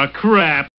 Aw, crap.